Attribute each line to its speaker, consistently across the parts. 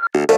Speaker 1: You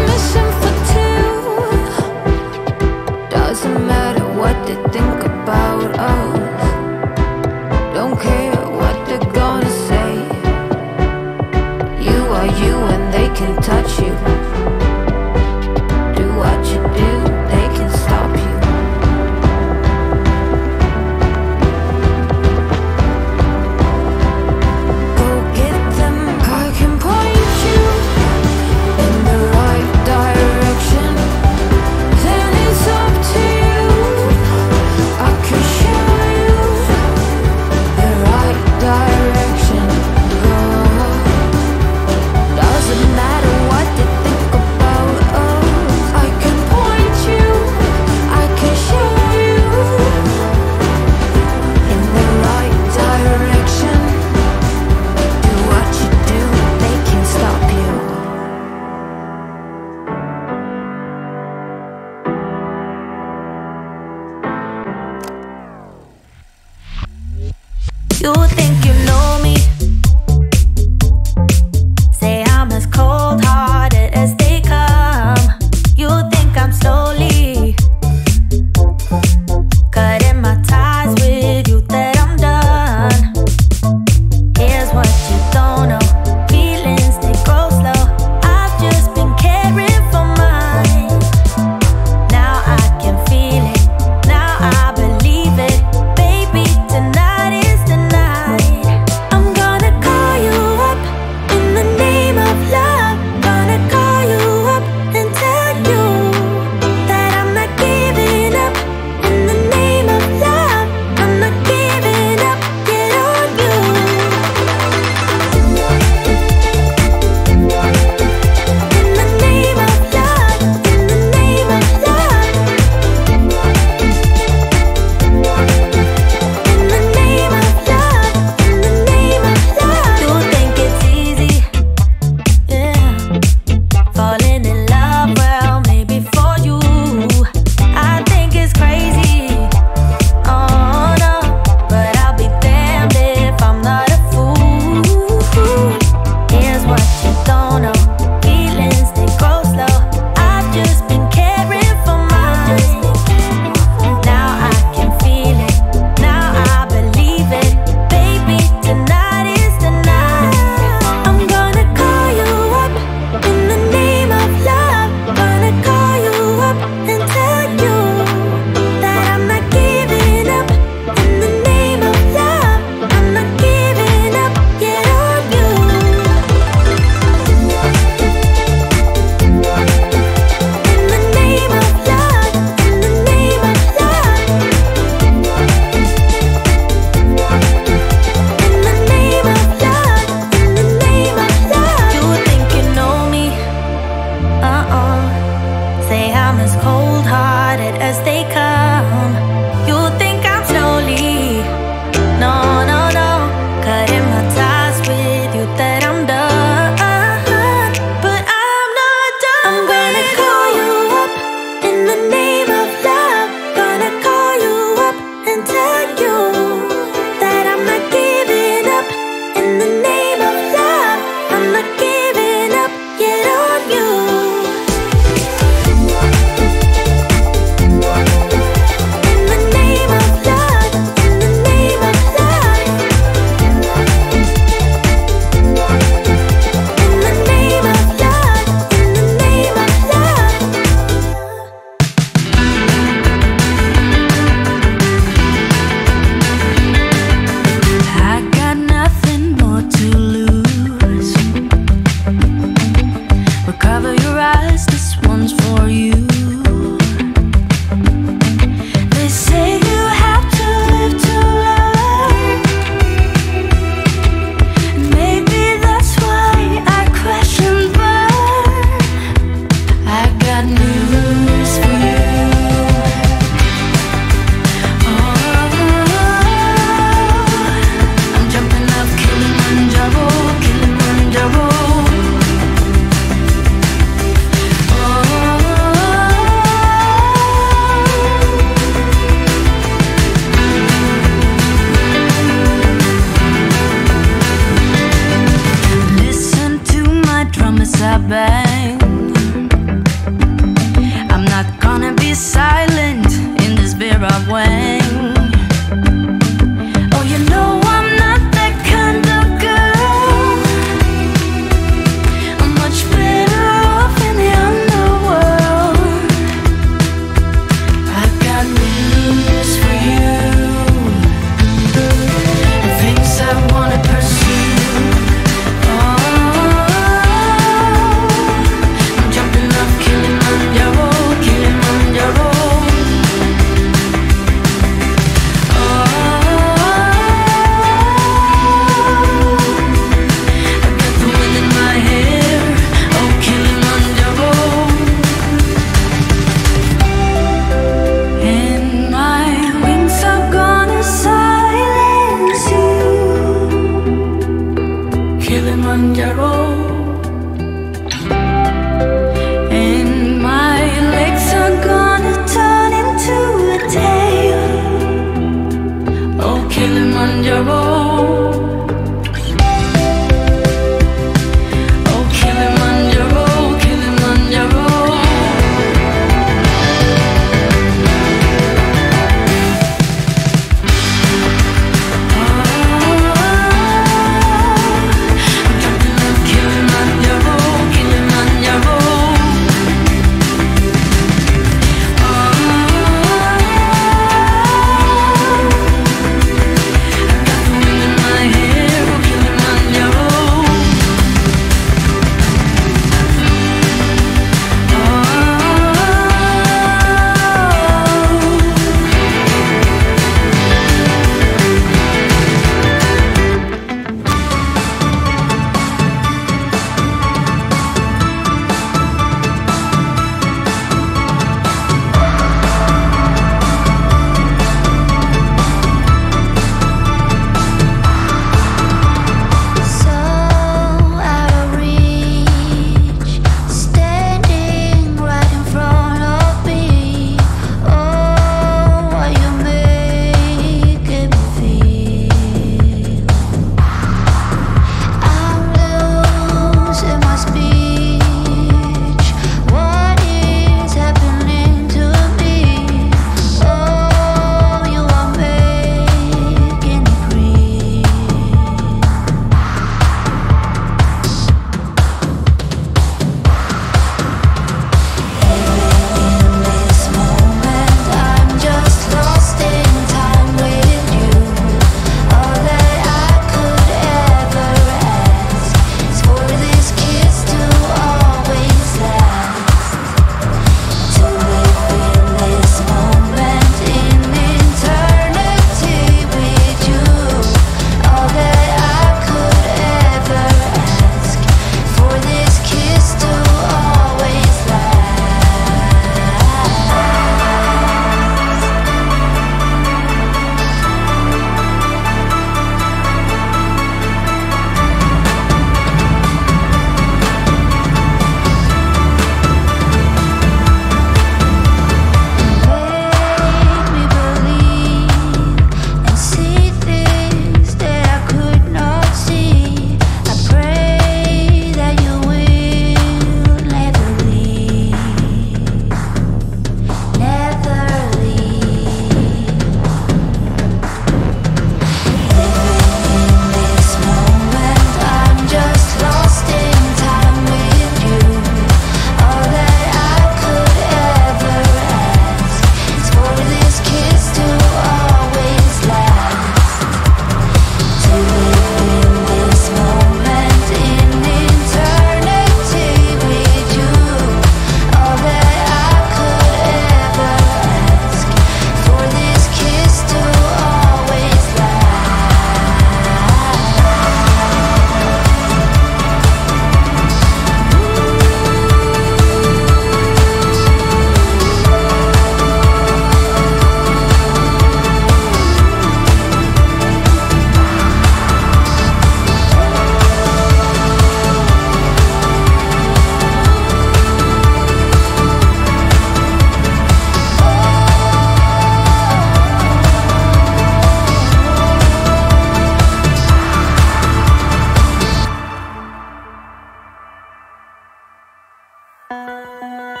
Speaker 1: Música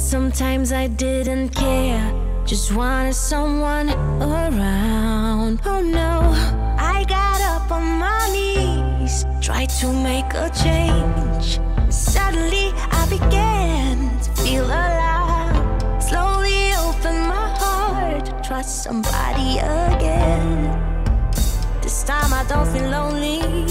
Speaker 1: Sometimes I didn't care, just wanted someone around. Oh no, I got up on my knees, tried to make a change. Suddenly I began to feel alive. Slowly opened my heart to trust somebody again. This time I don't feel lonely.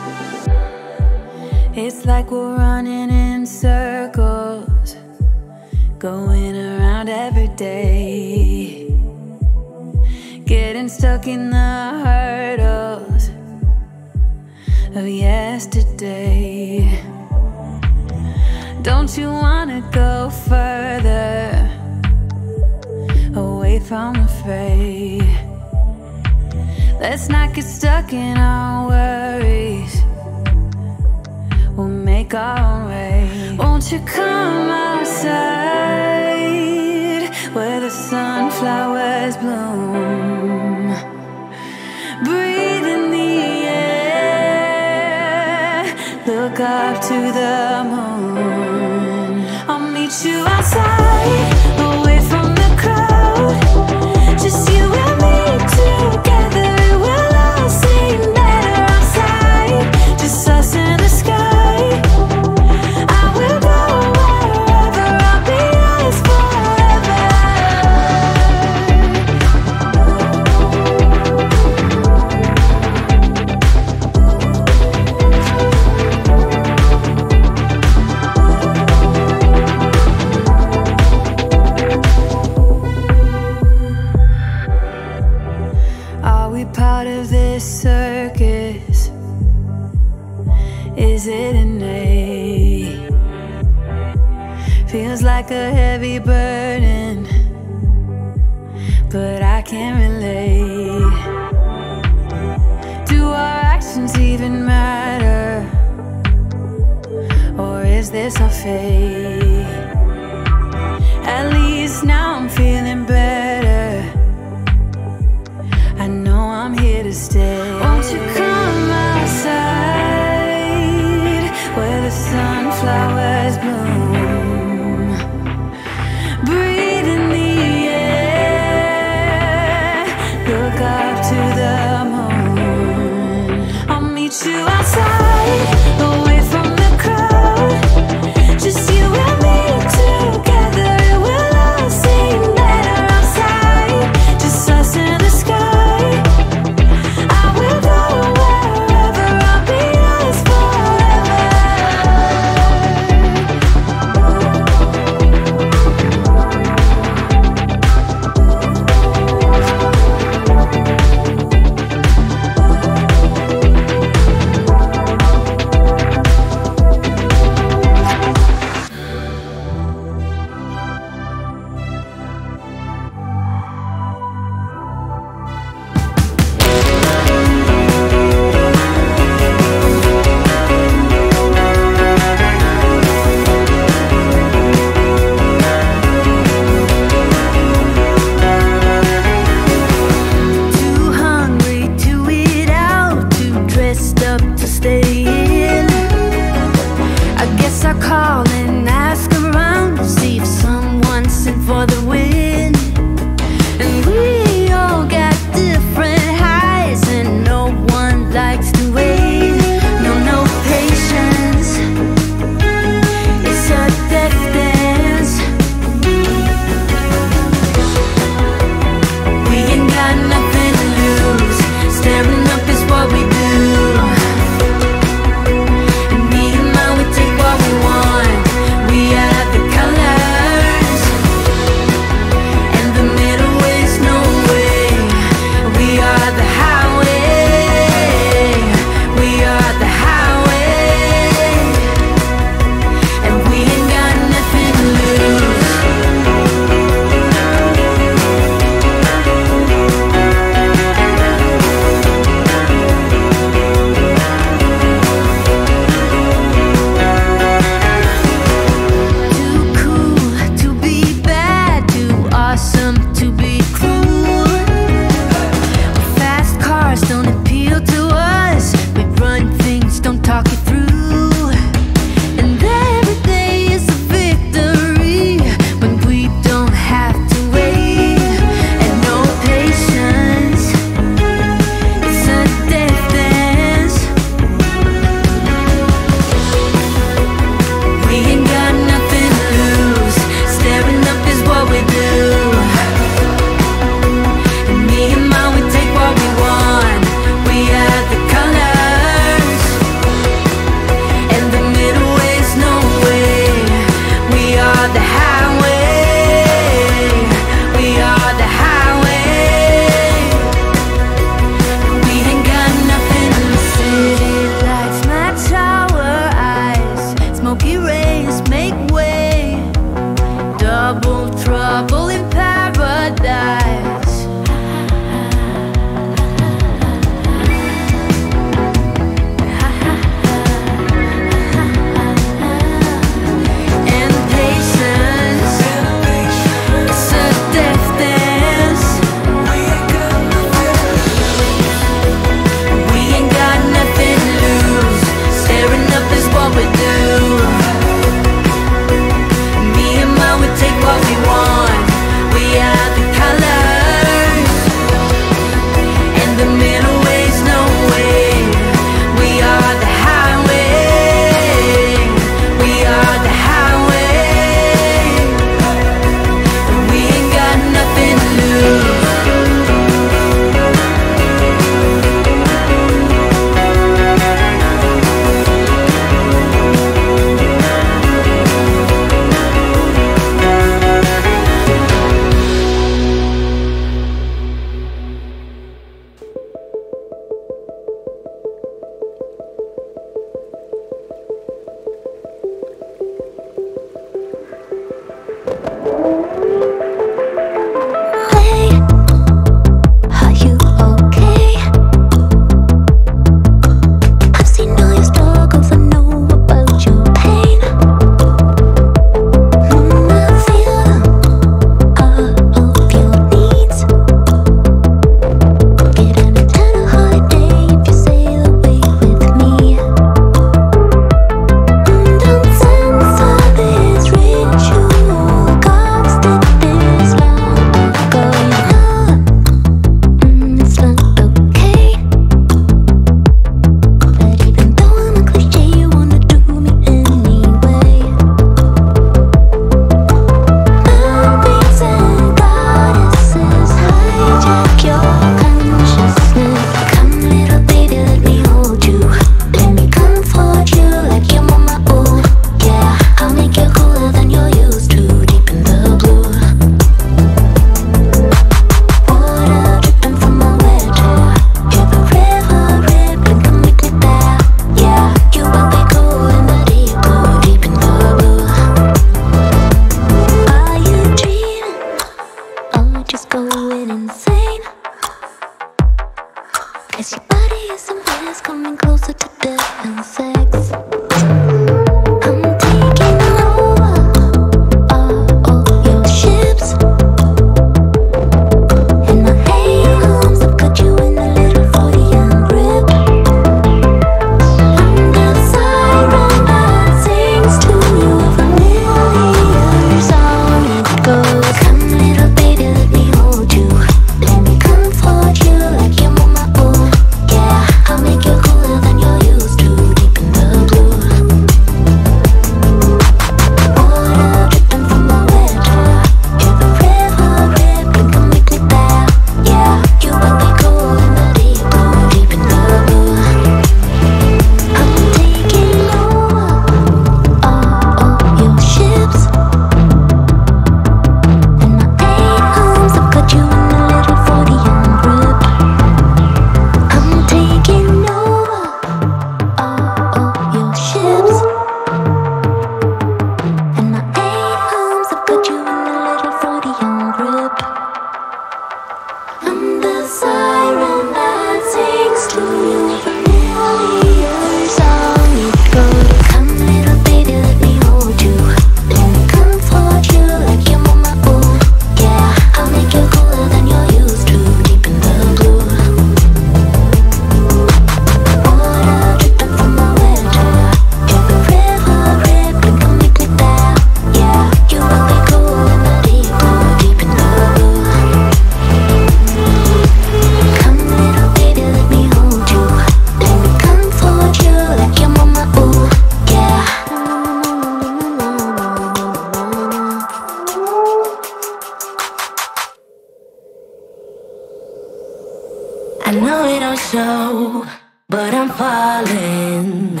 Speaker 1: Show, but I'm falling.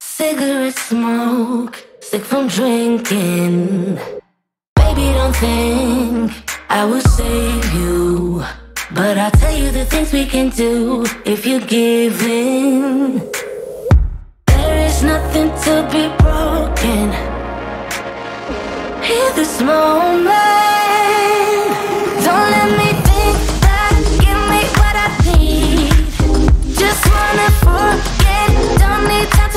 Speaker 1: Cigarette smoke, sick from drinking. Baby, don't think I will save you. But I'll tell you the things we can do if you give in. There is nothing to be broken in this moment.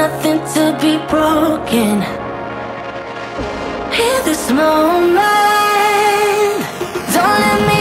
Speaker 1: nothing to be broken. In this moment, don't let me.